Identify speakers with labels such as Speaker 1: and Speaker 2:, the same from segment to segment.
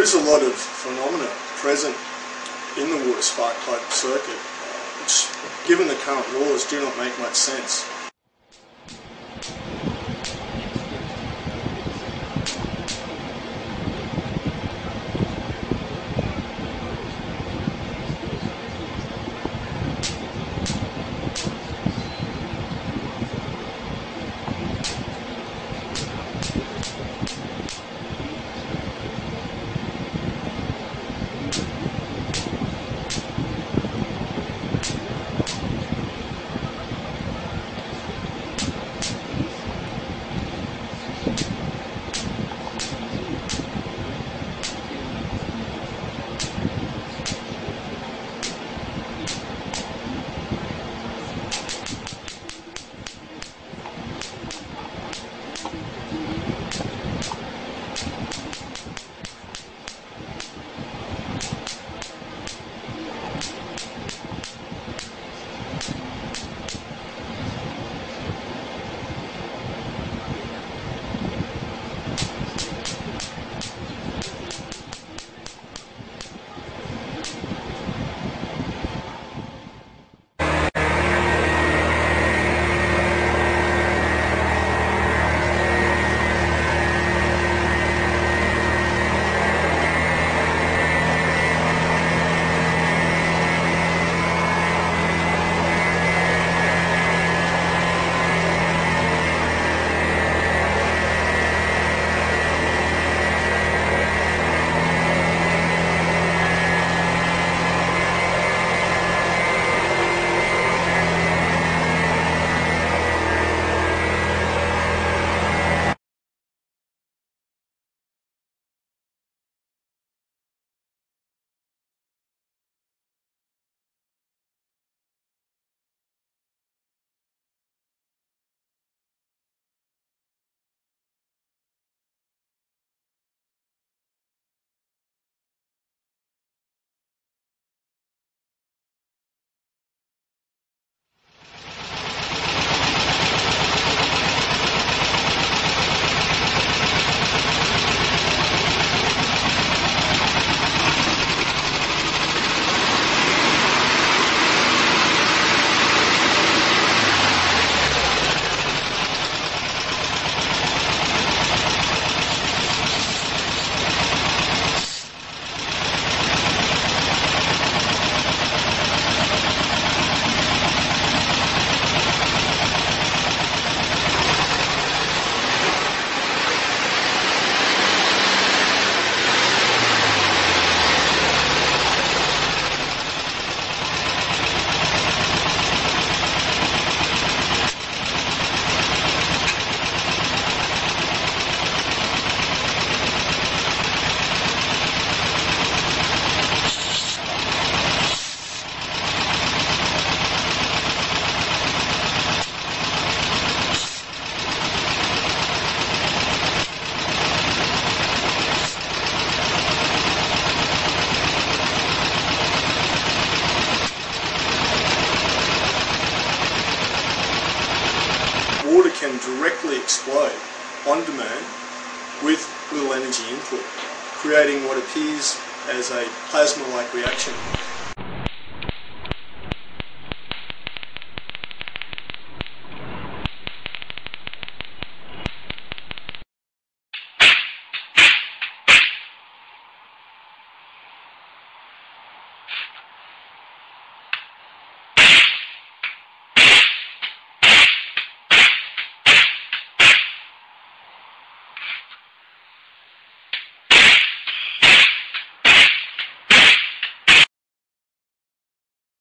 Speaker 1: there is a lot of phenomena present in the water spark type circuit, which, given the current laws, do not make much sense.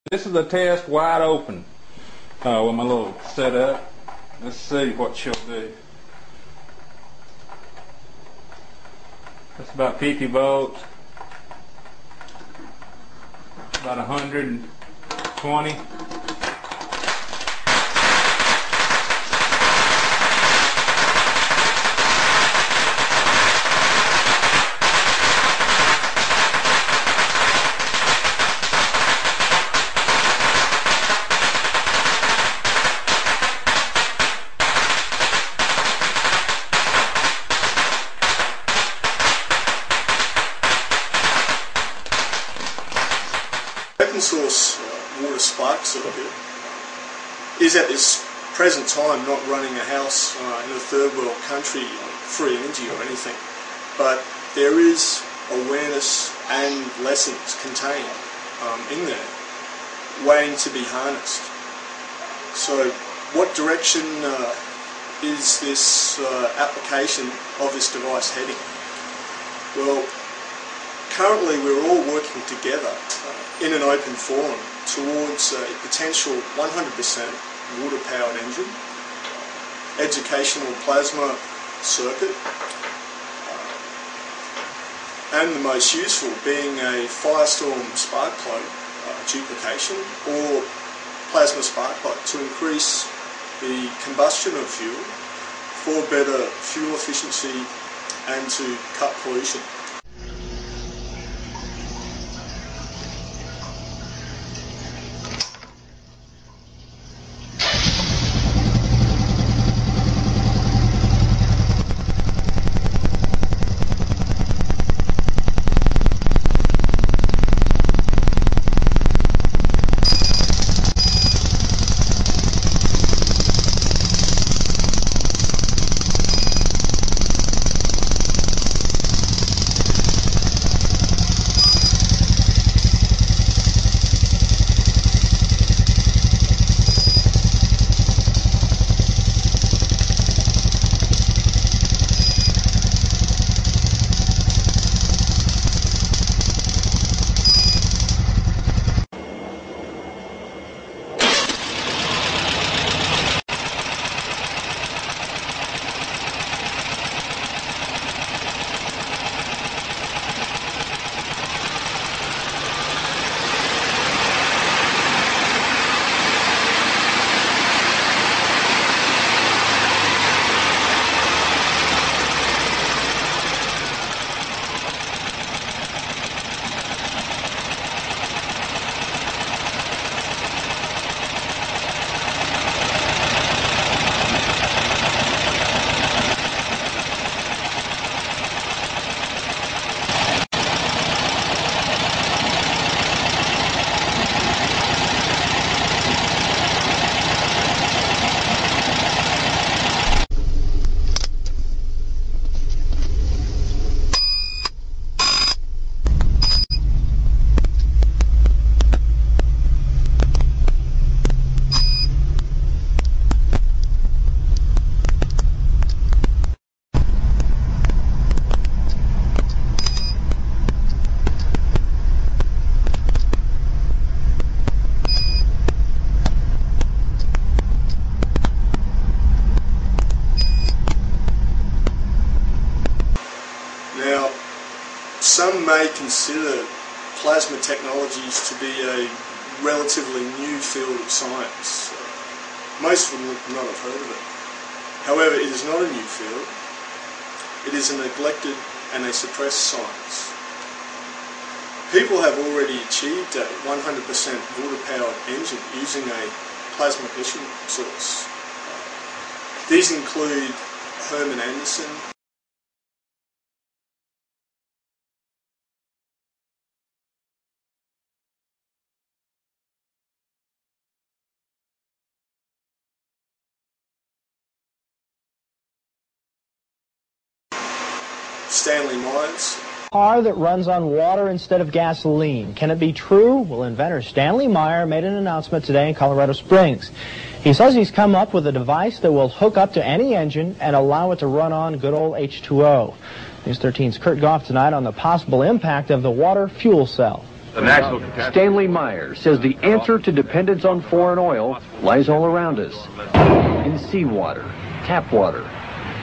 Speaker 2: This is a test wide open uh, with my little setup. Let's see what she'll do. That's about 50 volts. About 120.
Speaker 1: Time not running a house uh, in a third world country free energy or anything, but there is awareness and lessons contained um, in there waiting to be harnessed. So what direction uh, is this uh, application of this device heading? Well, currently we're all working together uh, in an open forum towards a potential 100% water-powered engine, educational plasma circuit, uh, and the most useful being a Firestorm spark plug uh, duplication or plasma spark plug to increase the combustion of fuel for better fuel efficiency and to cut pollution. Not have heard of it. However, it is not a new field. It is a neglected and a suppressed science. People have already achieved a 100% water-powered engine using a plasma emission source. These include Herman Anderson, Stanley Myers,
Speaker 3: car that runs on water instead of gasoline. Can it be true? Well, inventor Stanley Meyer made an announcement today in Colorado Springs. He says he's come up with a device that will hook up to any engine and allow it to run on good old H2O. News 13's Kurt Goff tonight on the possible impact of the water fuel cell.
Speaker 4: The national Stanley Meyer says the answer to dependence on foreign oil lies all around us in seawater, tap water,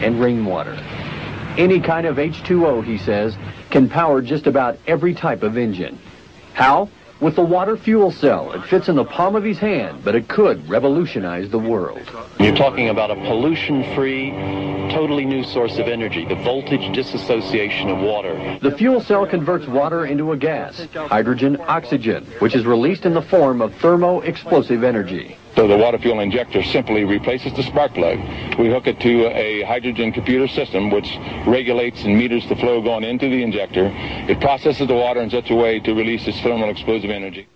Speaker 4: and rainwater. Any kind of H2O, he says, can power just about every type of engine. How? With the water fuel cell. It fits in the palm of his hand, but it could revolutionize the world.
Speaker 5: You're talking about a pollution-free, totally new source of energy, the voltage disassociation of water.
Speaker 4: The fuel cell converts water into a gas, hydrogen oxygen, which is released in the form of thermo-explosive energy.
Speaker 5: So the water fuel injector simply replaces the spark plug. We hook it to a hydrogen computer system which regulates and meters the flow going into the injector. It processes the water in such a way to release its thermal explosive energy.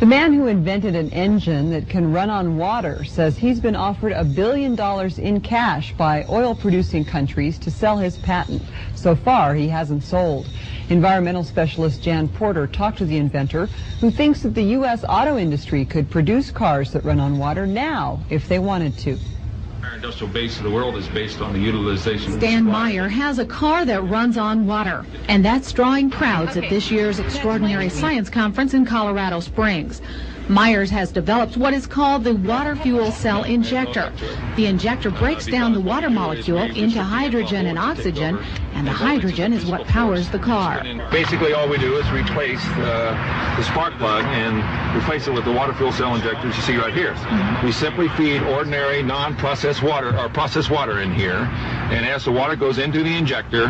Speaker 6: The man who invented an engine that can run on water says he's been offered a billion dollars in cash by oil producing countries to sell his patent. So far, he hasn't sold. Environmental specialist Jan Porter talked to the inventor, who thinks that the U.S. auto industry could produce cars that run on water now if they wanted to.
Speaker 7: Our industrial base of the world is based on the utilization
Speaker 8: Stan Meyer has a car that runs on water, and that's drawing crowds at this year's Extraordinary Science Conference in Colorado Springs. Myers has developed what is called the water fuel cell injector. The injector breaks down the water molecule into hydrogen and oxygen, and the hydrogen is what powers the car.
Speaker 7: Basically, all we do is replace uh, the spark plug and replace it with the water fuel cell injectors you see right here. We simply feed ordinary non-processed water or processed water in here, and as the water goes into the injector,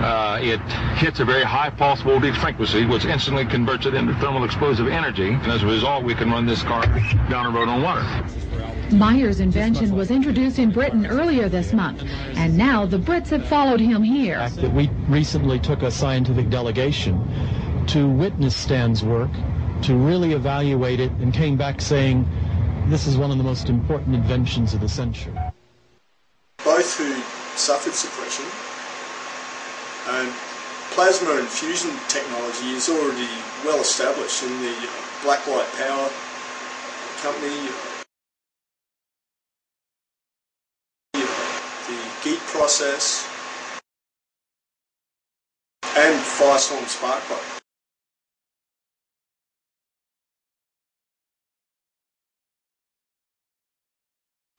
Speaker 7: uh, it hits a very high pulse voltage frequency, which instantly converts it into thermal explosive energy, and as a result, we can run this car down a road on water.
Speaker 8: Meyer's invention was introduced in Britain earlier this month, and now the Brits have followed him here.
Speaker 9: that we recently took a scientific delegation to witness Stan's work, to really evaluate it, and came back saying, this is one of the most important inventions of the century.
Speaker 1: both who suffered suppression. And plasma infusion technology is already well established in the uh, Blacklight Power Company, uh, the GEET process, and Firestorm Sparkplug.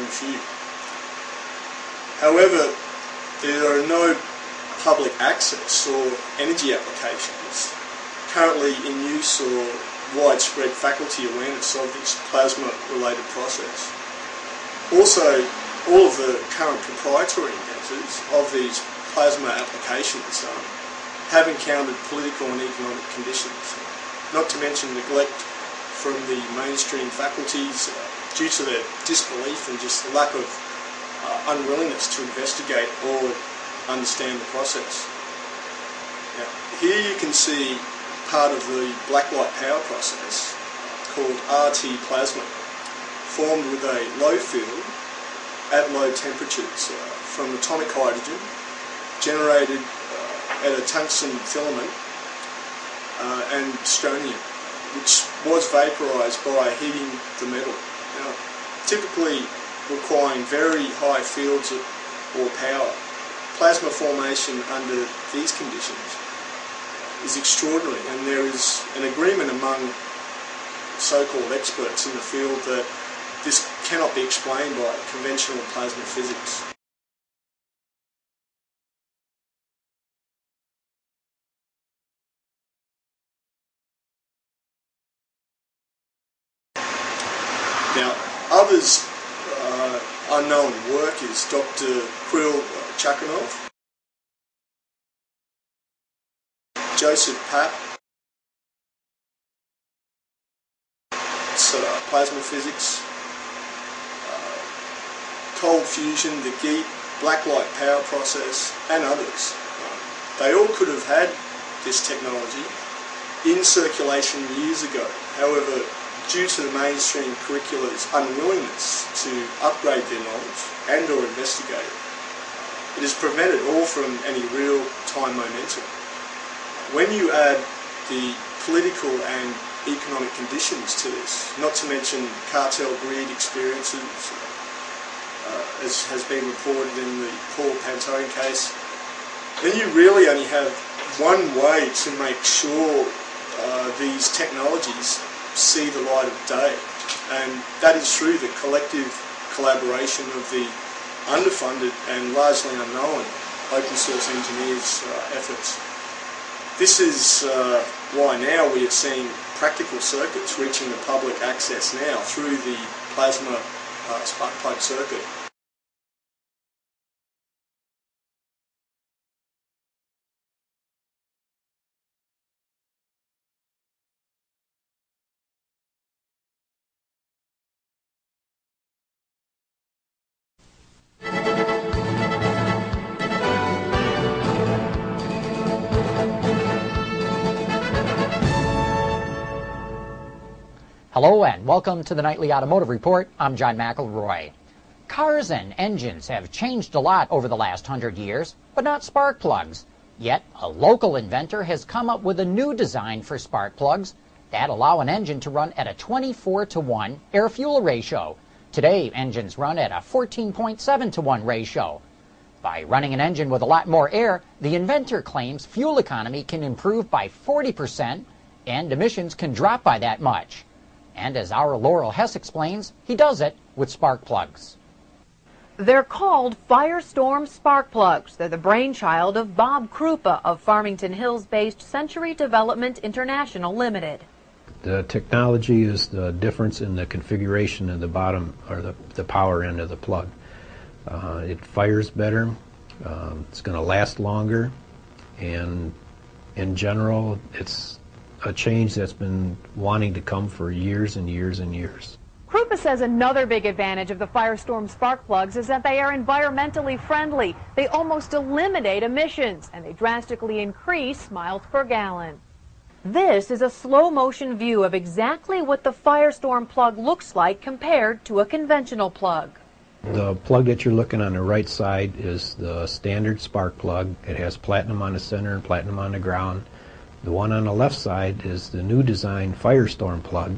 Speaker 1: Few. However, there are no public or energy applications currently in use or widespread faculty awareness of this plasma-related process. Also, all of the current proprietary inventors of these plasma applications um, have encountered political and economic conditions, not to mention neglect from the mainstream faculties uh, due to their disbelief and just the lack of uh, unwillingness to investigate or understand the process. Here you can see part of the blacklight power process called RT plasma, formed with a low field at low temperatures uh, from atomic hydrogen generated uh, at a tungsten filament uh, and strontium, which was vaporized by heating the metal. Now, typically requiring very high fields of, or power, plasma formation under these conditions is extraordinary, and there is an agreement among so-called experts in the field that this cannot be explained by conventional plasma physics. Now, others uh, unknown work is Dr. Kirill Chukanov, Joseph Papp, uh, plasma physics, uh, cold fusion, the GEET, blacklight power process, and others. They all could have had this technology in circulation years ago. However, due to the mainstream curricula's unwillingness to upgrade their knowledge and or investigate it, it has prevented all from any real time momentum. When you add the political and economic conditions to this, not to mention cartel greed experiences, uh, as has been reported in the Paul Pantone case, then you really only have one way to make sure uh, these technologies see the light of day, and that is through the collective collaboration of the underfunded and largely unknown open source engineers' uh, efforts. This is uh, why now we are seeing practical circuits reaching the public access now through the plasma uh, spark plug circuit.
Speaker 10: Hello and welcome to the Nightly Automotive Report. I'm John McElroy. Cars and engines have changed a lot over the last hundred years, but not spark plugs. Yet, a local inventor has come up with a new design for spark plugs that allow an engine to run at a 24 to 1 air-fuel ratio. Today, engines run at a 14.7 to 1 ratio. By running an engine with a lot more air, the inventor claims fuel economy can improve by 40% and emissions can drop by that much. And as our Laurel Hess explains, he does it with spark plugs.
Speaker 11: They're called Firestorm spark plugs. They're the brainchild of Bob Krupa of Farmington Hills-based Century Development International Limited.
Speaker 12: The technology is the difference in the configuration of the bottom or the, the power end of the plug. Uh, it fires better, um, it's going to last longer, and in general, it's a change that's been wanting to come for years and years and years.
Speaker 11: Krupa says another big advantage of the Firestorm spark plugs is that they are environmentally friendly. They almost eliminate emissions, and they drastically increase miles per gallon. This is a slow motion view of exactly what the Firestorm plug looks like compared to a conventional plug.
Speaker 12: The plug that you're looking on the right side is the standard spark plug. It has platinum on the center and platinum on the ground. The one on the left side is the new design Firestorm plug.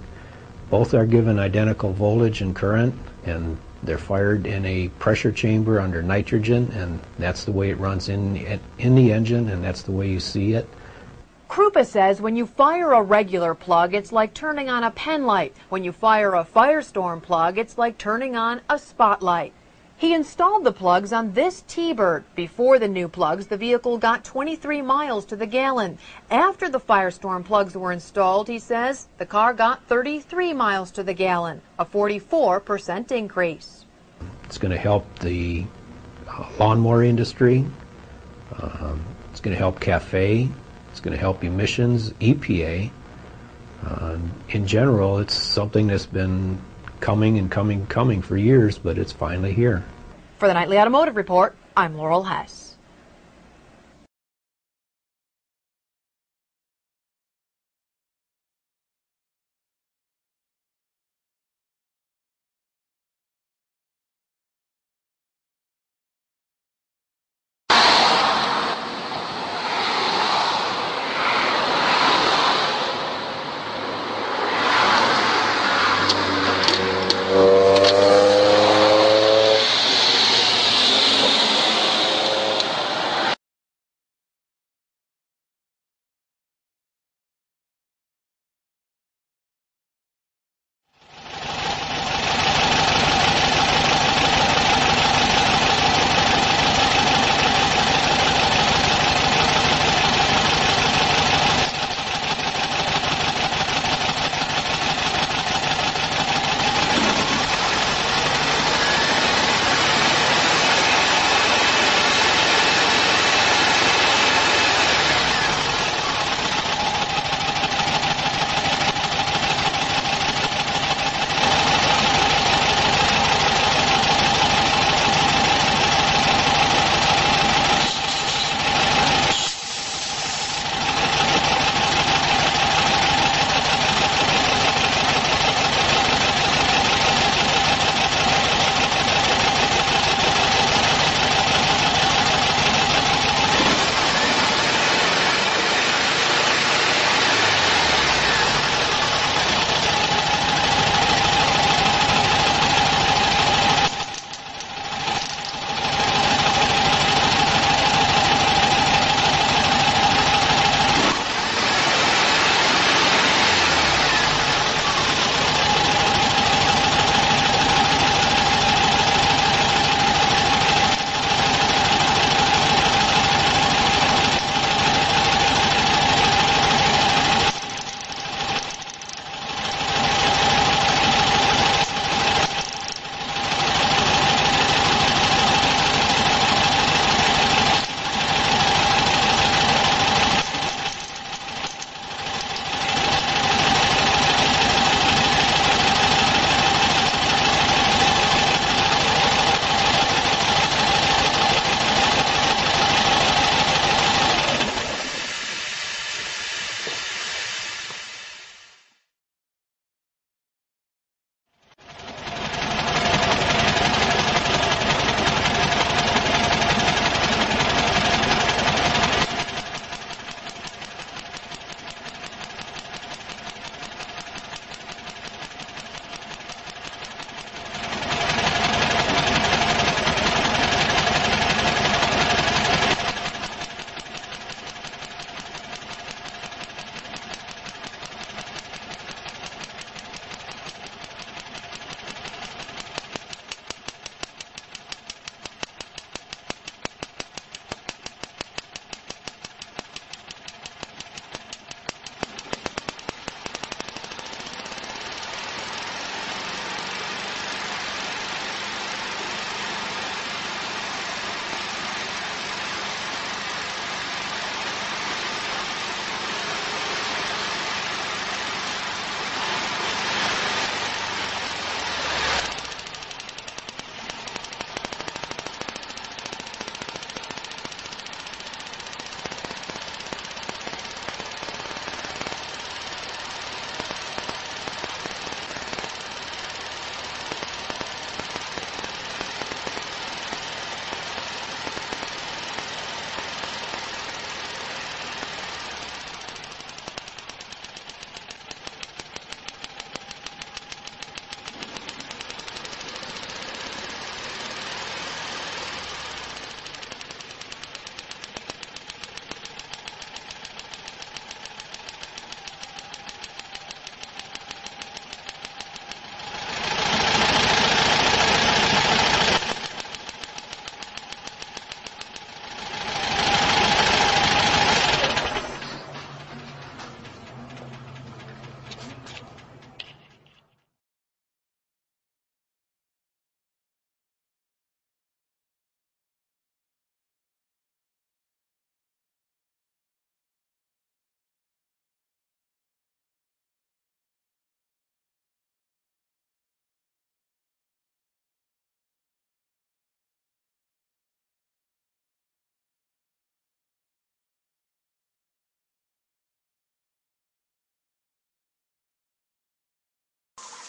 Speaker 12: Both are given identical voltage and current and they're fired in a pressure chamber under nitrogen and that's the way it runs in, in the engine and that's the way you see it.
Speaker 11: Krupa says when you fire a regular plug, it's like turning on a pen light. When you fire a Firestorm plug, it's like turning on a spotlight. He installed the plugs on this T-Bird. Before the new plugs, the vehicle got 23 miles to the gallon. After the Firestorm plugs were installed, he says, the car got 33 miles to the gallon, a 44% increase.
Speaker 12: It's going to help the uh, lawnmower industry. Um, it's going to help CAFE. It's going to help emissions, EPA. Uh, in general, it's something that's been coming and coming, coming for years, but it's finally here.
Speaker 11: For the Nightly Automotive Report, I'm Laurel Hess.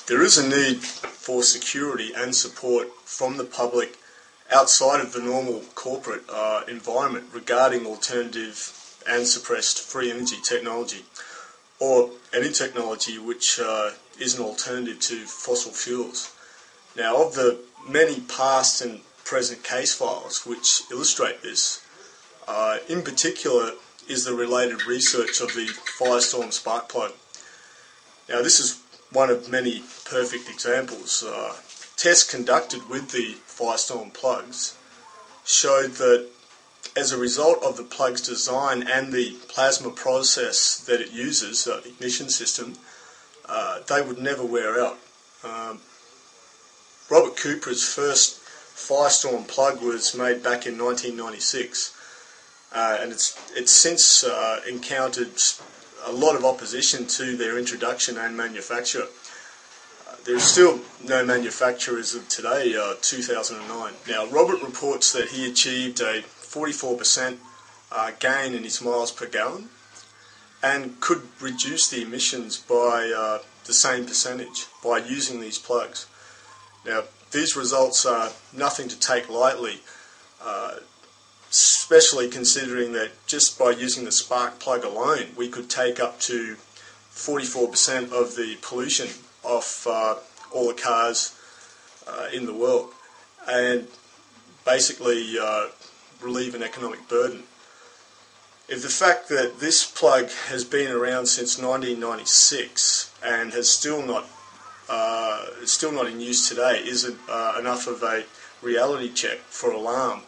Speaker 1: There is a need for security and support from the public outside of the normal corporate uh, environment regarding alternative and suppressed free energy technology or any technology which uh, is an alternative to fossil fuels. Now, of the many past and present case files which illustrate this, uh, in particular is the related research of the Firestorm spark plug. Now, this is one of many perfect examples. Uh, tests conducted with the Firestorm plugs showed that as a result of the plug's design and the plasma process that it uses, uh, ignition system, uh, they would never wear out. Um, Robert Krupa's first Firestorm plug was made back in 1996, uh, and it's it's since uh, encountered a lot of opposition to their introduction and manufacture. Uh, there's still no manufacturers of today, uh, 2009. Now, Robert reports that he achieved a 44% uh, gain in his miles per gallon and could reduce the emissions by uh, the same percentage by using these plugs. Now, these results are nothing to take lightly, uh, especially considering that just by using the spark plug alone, we could take up to 44% of the pollution off uh, all the cars uh, in the world and basically uh, relieve an economic burden. If the fact that this plug has been around since 1996 and has still not uh, still not in use today isn't uh, enough of a reality check for alarm.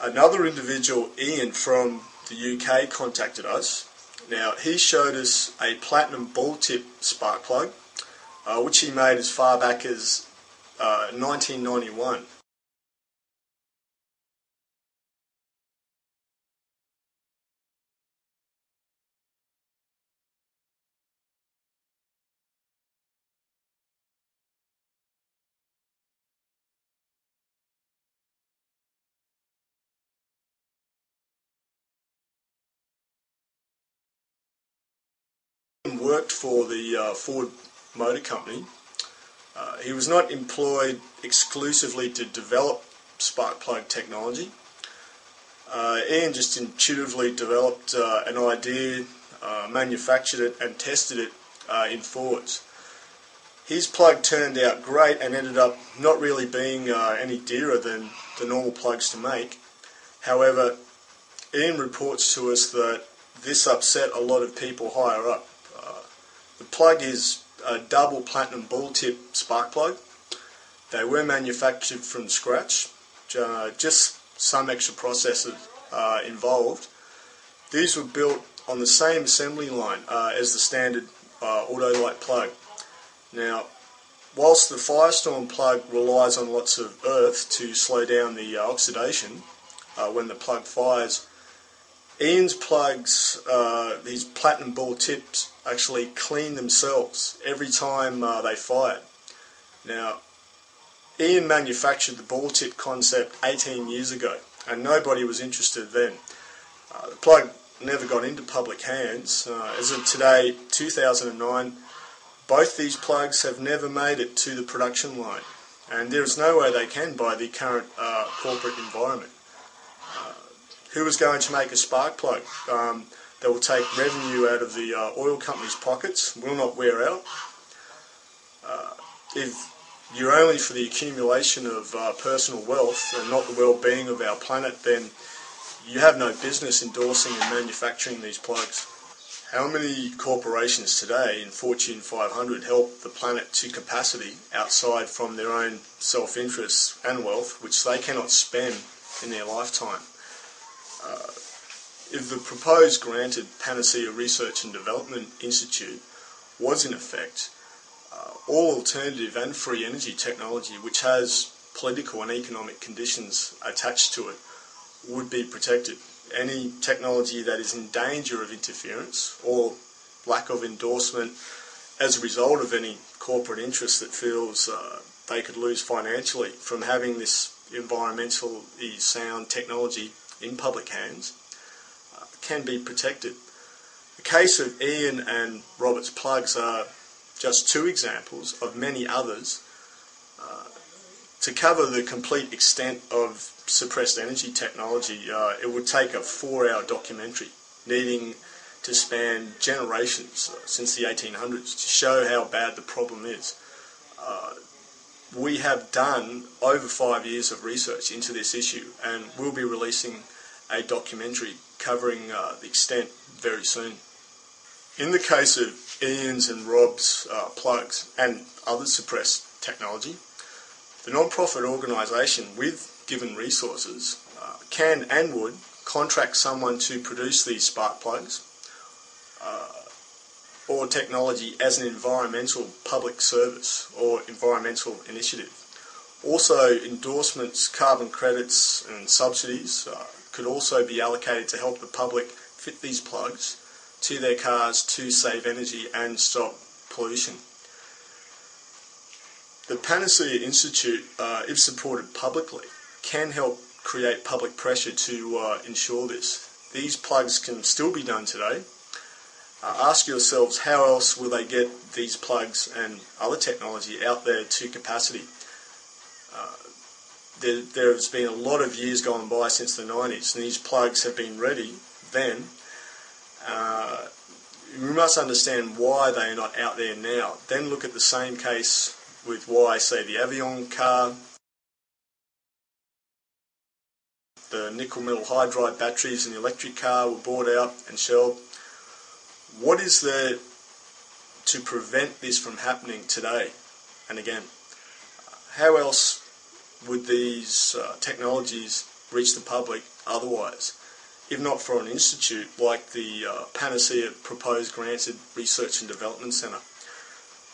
Speaker 1: Another individual, Ian from the UK, contacted us. Now he showed us a platinum ball tip spark plug, uh, which he made as far back as 1991. Uh, worked for the uh, Ford Motor Company. Uh, he was not employed exclusively to develop spark plug technology. Uh, Ian just intuitively developed uh, an idea, uh, manufactured it, and tested it uh, in Fords. His plug turned out great and ended up not really being any dearer than the normal plugs to make. However, Ian reports to us that this upset a lot of people higher up. The plug is a double platinum ball tip spark plug. They were manufactured from scratch, uh, just some extra processes uh, involved. These were built on the same assembly line uh, as the standard uh, Autolite plug. Now, whilst the Firestorm plug relies on lots of earth to slow down the uh, oxidation uh, when the plug fires, Ian's plugs, uh, these platinum ball tips, actually clean themselves every time uh, they fired. Now, Ian manufactured the ball tip concept 18 years ago, and nobody was interested then. Uh, the plug never got into public hands. Uh, as of today, 2009, both these plugs have never made it to the production line, and there is no way they can by the current uh, corporate environment who was going to make a spark plug um, that will take revenue out of the uh, oil company's pockets, will not wear out. Uh, if you're only for the accumulation of uh, personal wealth and not the well-being of our planet, then you have no business endorsing and manufacturing these plugs. How many corporations today in Fortune 500 help the planet to capacity outside from their own self-interest and wealth, which they cannot spend in their lifetime? uh, if the proposed granted Panacea Research and Development Institute was in effect, uh, all alternative and free energy technology which has political and economic conditions attached to it would be protected. Any technology that is in danger of interference or lack of endorsement as a result of any corporate interest that feels uh, they could lose financially from having this environmentally sound technology in public hands can be protected. The case of Ian and Robert's plugs are just two examples of many others. Uh, to cover the complete extent of suppressed energy technology, uh, it would take a four-hour documentary, needing to span generations uh, since the 1800s to show how bad the problem is. Uh, we have done over five years of research into this issue, and we'll be releasing a documentary covering uh, the extent very soon. In the case of Ian's and Rob's uh, plugs and other suppressed technology, the non-profit organisation with given resources uh, can and would contract someone to produce these spark plugs uh, or technology as an environmental public service or environmental initiative. Also, endorsements, carbon credits and subsidies uh, could also be allocated to help the public fit these plugs to their cars to save energy and stop pollution. The Panacea Institute, uh, if supported publicly, can help create public pressure to uh, ensure this. These plugs can still be done today. Uh, ask yourselves how else will they get these plugs and other technology out there to capacity? Uh, there, there has been a lot of years gone by since the 90s, and these plugs have been ready then. Uh, we must understand why they are not out there now. Then look at the same case with why, say, the Avion car, the nickel metal hydride batteries in the electric car were bought out and shelved. What is there to prevent this from happening today? And again, how else would these uh, technologies reach the public otherwise? If not for an institute like the uh, Panacea Proposed Granted Research and Development Centre,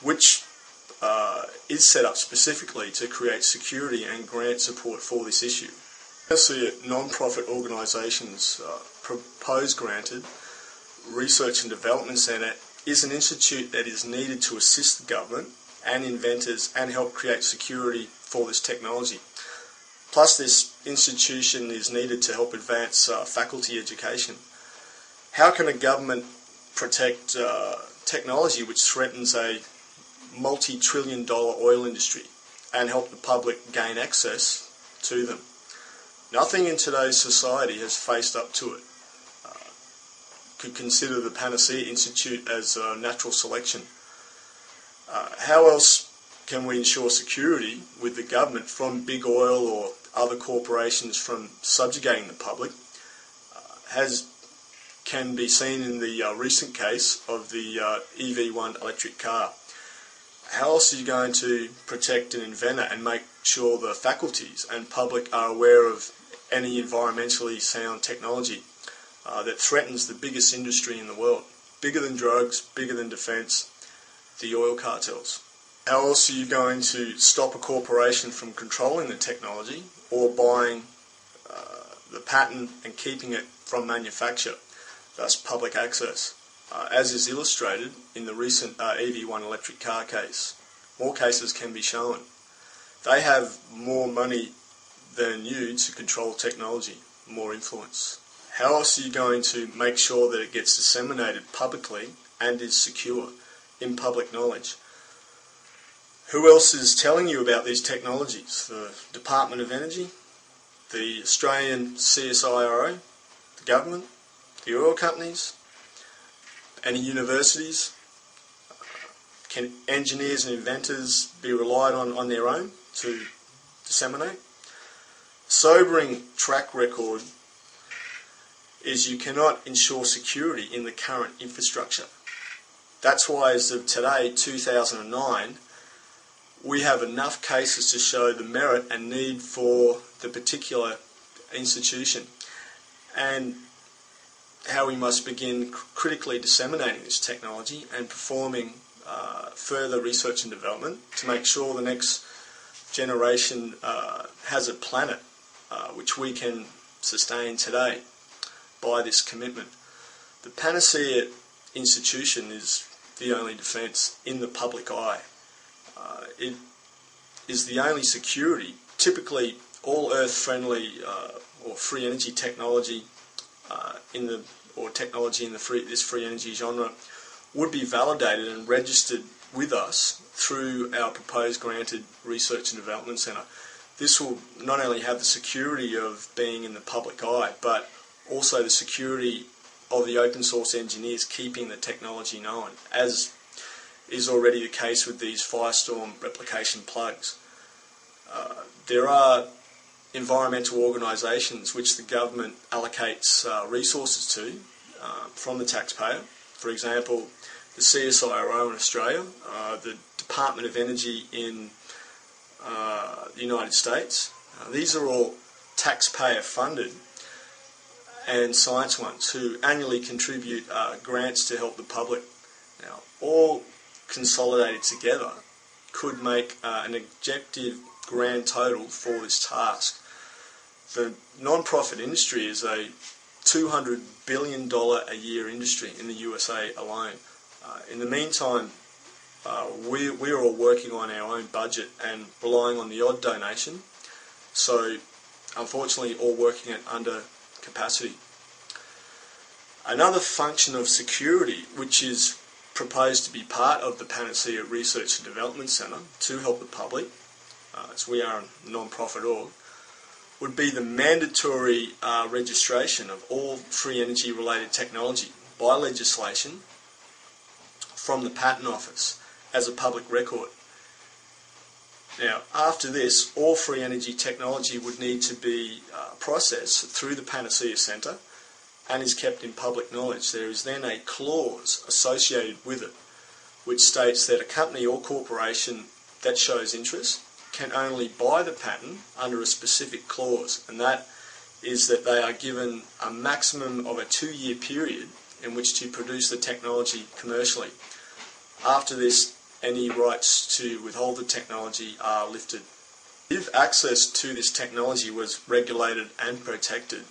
Speaker 1: which uh, is set up specifically to create security and grant support for this issue. Panacea non-profit organisations uh, Proposed Granted Research and Development Centre is an institute that is needed to assist the government and inventors and help create security for this technology. Plus, this institution is needed to help advance uh, faculty education. How can a government protect uh, technology which threatens a multi trillion dollar oil industry and help the public gain access to them? Nothing in today's society has faced up to it. Uh, could consider the Panacea Institute as a natural selection. Uh, how else can we ensure security with the government from big oil or other corporations from subjugating the public uh, has can be seen in the uh, recent case of the uh, EV1 electric car. How else are you going to protect an inventor and make sure the faculties and public are aware of any environmentally sound technology uh, that threatens the biggest industry in the world? Bigger than drugs, bigger than defence, the oil cartels. How else are you going to stop a corporation from controlling the technology or buying uh, the patent and keeping it from manufacture, thus public access, uh, as is illustrated in the recent uh, EV1 electric car case. More cases can be shown. They have more money than you to control technology, more influence. How else are you going to make sure that it gets disseminated publicly and is secure in public knowledge? Who else is telling you about these technologies? The Department of Energy, the Australian CSIRO, the government, the oil companies, any universities? Can engineers and inventors be relied on on their own to disseminate? Sobering track record is you cannot ensure security in the current infrastructure. That's why, as of today, 2009, we have enough cases to show the merit and need for the particular institution and how we must begin critically disseminating this technology and performing uh, further research and development to make sure the next generation uh, has a planet uh, which we can sustain today by this commitment. The Panacea institution is the only defence in the public eye uh, it is the only security. Typically, all Earth-friendly uh, or free energy technology uh, in the or technology in the free, this free energy genre would be validated and registered with us through our proposed granted research and development centre. This will not only have the security of being in the public eye, but also the security of the open source engineers keeping the technology known, as is already the case with these Firestorm replication plugs. Uh, there are environmental organisations which the government allocates uh, resources to uh, from the taxpayer. For example, the CSIRO in Australia, uh, the Department of Energy in uh, the United States. Uh, these are all taxpayer funded and science ones who annually contribute uh, grants to help the public. Now, all consolidated together could make uh, an objective grand total for this task. The non-profit industry is a $200 billion a year industry in the USA alone. Uh, in the meantime, uh, we, we're all working on our own budget and relying on the odd donation. So, unfortunately, all working at under capacity. Another function of security, which is proposed to be part of the Panacea Research and Development Centre to help the public, uh, as we are a non-profit org, would be the mandatory uh, registration of all free energy related technology by legislation from the Patent Office as a public record. Now, after this, all free energy technology would need to be uh, processed through the Panacea Centre and is kept in public knowledge. There is then a clause associated with it which states that a company or corporation that shows interest can only buy the patent under a specific clause, and that is that they are given a maximum of a two year period in which to produce the technology commercially. After this, any rights to withhold the technology are lifted. If access to this technology was regulated and protected,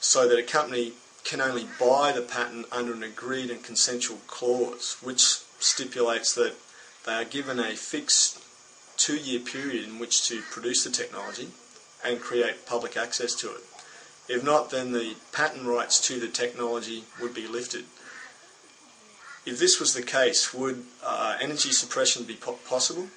Speaker 1: so that a company can only buy the patent under an agreed and consensual clause, which stipulates that they are given a fixed two year period in which to produce the technology and create public access to it. If not, then the patent rights to the technology would be lifted. If this was the case, would uh, energy suppression be po- possible?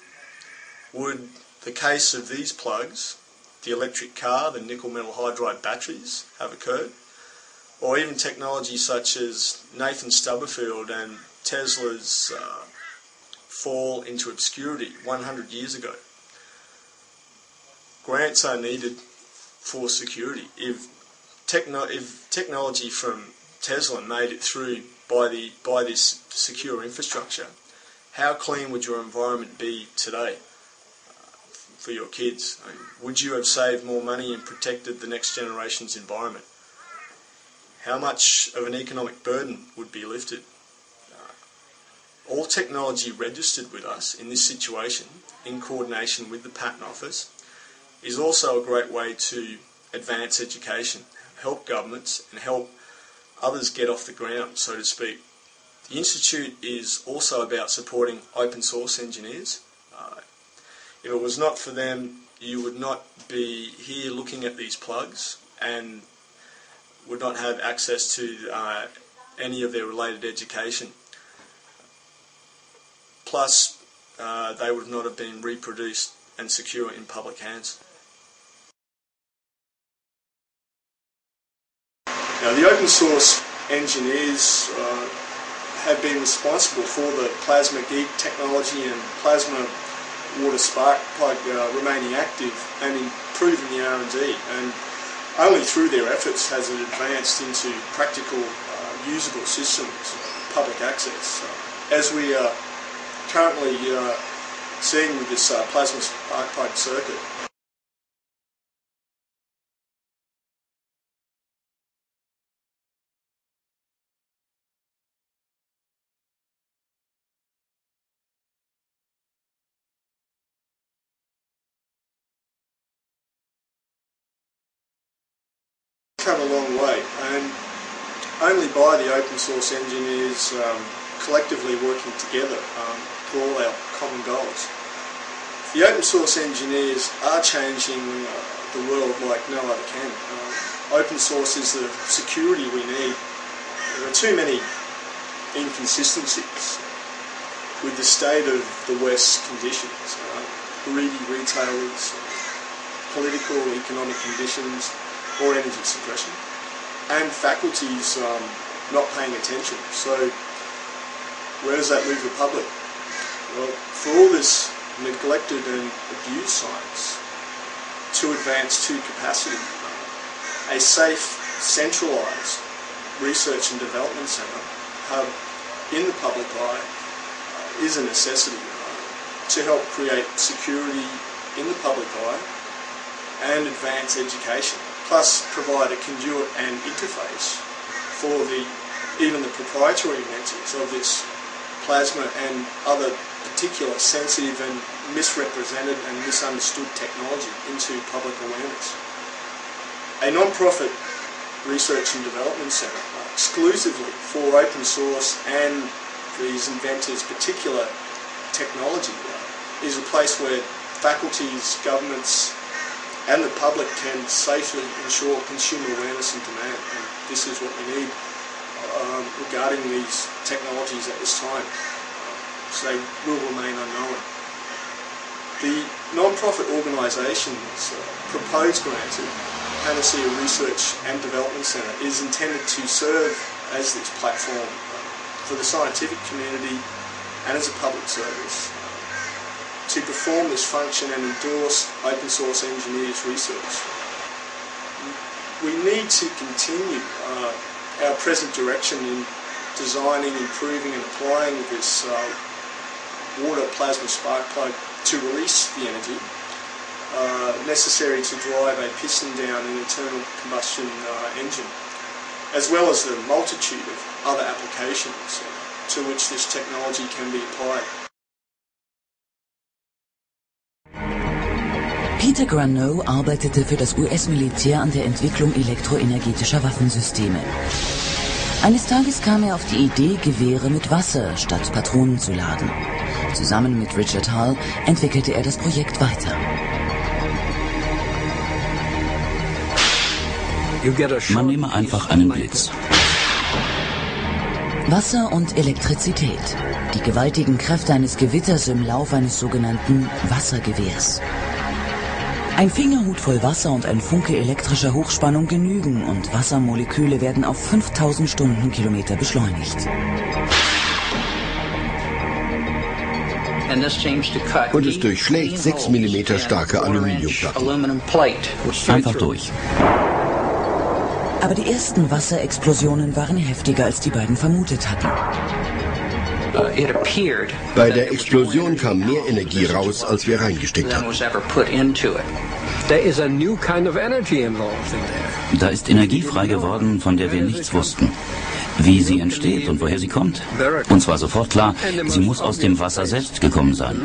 Speaker 1: Would the case of these plugs, the electric car, the nickel metal hydride batteries, have occurred? Or even technology such as Nathan Stubblefield and Tesla's uh, fall into obscurity 100 years ago? Grants are needed for security. If, techno- if technology from Tesla made it through by the by this secure infrastructure, how clean would your environment be today uh, for your kids? I mean, would you have saved more money and protected the next generation's environment? How much of an economic burden would be lifted? Uh, all technology registered with us in this situation, in coordination with the Patent Office, is also a great way to advance education, help governments, and help others get off the ground, so to speak. The Institute is also about supporting open source engineers. Uh, if it was not for them, you would not be here looking at these plugs and would not have access to uh, any of their related education. Plus, uh, they would not have been reproduced and secure in public hands. Now, the open source engineers uh, have been responsible for the Plasma GEET technology and Plasma Water Spark plug uh, remaining active and improving the R&D. And only through their efforts has it advanced into practical, uh, usable systems, public access. as we are currently uh, seeing with this uh, plasma spark plug circuit, come a long way, and only by the open source engineers um, collectively working together um, for all our common goals. The open source engineers are changing uh, the world like no other can. Um, open source is the security we need. There are too many inconsistencies with the state of the West's conditions, uh, greedy retailers, political, economic conditions, or energy suppression, and faculties um, not paying attention. So where does that leave the public? Well, for all this neglected and abused science to advance to capacity, a safe, centralised research and development centre hub in the public eye uh, is a necessity uh, to help create security in the public eye and advance education, plus provide a conduit and interface for the even the proprietary inventors of this plasma and other particular sensitive and misrepresented and misunderstood technology into public awareness. A non-profit research and development centre uh, exclusively for open source and these inventors' particular technology uh, is a place where faculties, governments and the public can safely ensure consumer awareness and demand. And this is what we need um, regarding these technologies at this time. So they will remain unknown. The non-profit organisation's uh, proposed grant Panacea Research and Development Centre is intended to serve as this platform uh, for the scientific community and as a public service uh, to perform this function and endorse open source engineers research. We need to continue uh, our present direction in designing, improving and applying this uh, water plasma spark plug to release the energy uh, necessary to drive a piston down an internal combustion uh, engine, as well as the multitude of other applications to which this technology can be applied.
Speaker 13: Peter Granow arbeitete für das US-Militär an der Entwicklung elektroenergetischer Waffensysteme. Eines Tages kam er auf die Idee, Gewehre mit Wasser statt Patronen zu laden. Zusammen mit Richard Hull entwickelte er das Projekt weiter.
Speaker 14: Man nehme einfach einen Blitz.
Speaker 13: Wasser und Elektrizität. Die gewaltigen Kräfte eines Gewitters im Lauf eines sogenannten Wassergewehrs. Ein Fingerhut voll Wasser und ein Funke elektrischer Hochspannung genügen und Wassermoleküle werden auf 5000 Stundenkilometer beschleunigt.
Speaker 15: Und es durchschlägt 6 mm starke Aluminiumplatten.
Speaker 14: Einfach durch.
Speaker 13: Aber die ersten Wasserexplosionen waren heftiger, als die beiden vermutet hatten.
Speaker 15: Bei der Explosion kam mehr Energie raus, als wir reingesteckt hatten.
Speaker 14: Da ist Energie frei geworden, von der wir nichts wussten. Wie sie entsteht und woher sie kommt. Uns war sofort klar, sie muss aus dem Wasser selbst gekommen sein.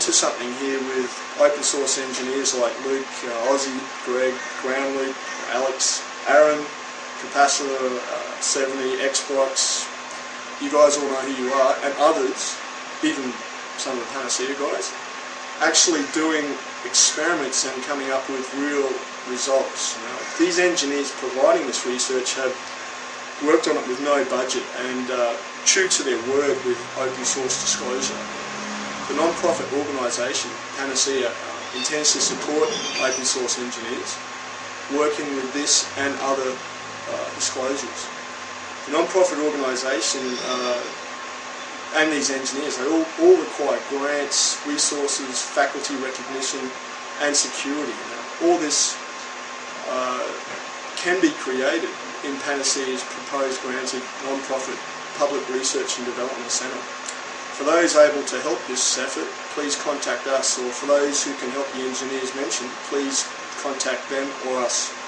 Speaker 1: Onto something here with open source engineers like Luke, uh, Ozzy, Greg, Ground Loop, Alex, Aaron, Capacitor, uh, 70, Xbox. You guys all know who you are, and others, even some of the Panacea guys, actually doing experiments and coming up with real results. You know, these engineers providing this research have worked on it with no budget and uh, true to their word with open source disclosure. The non-profit organisation, Panacea, uh, intends to support open source engineers working with this and other uh, disclosures. The non-profit organisation uh, and these engineers, they all, all require grants, resources, faculty recognition and security. Now, all this uh, can be created in Panacea's proposed granted non-profit Public Research and Development Centre. For those able to help this effort, please contact us, or for those who can help the engineers mentioned, please contact them or us.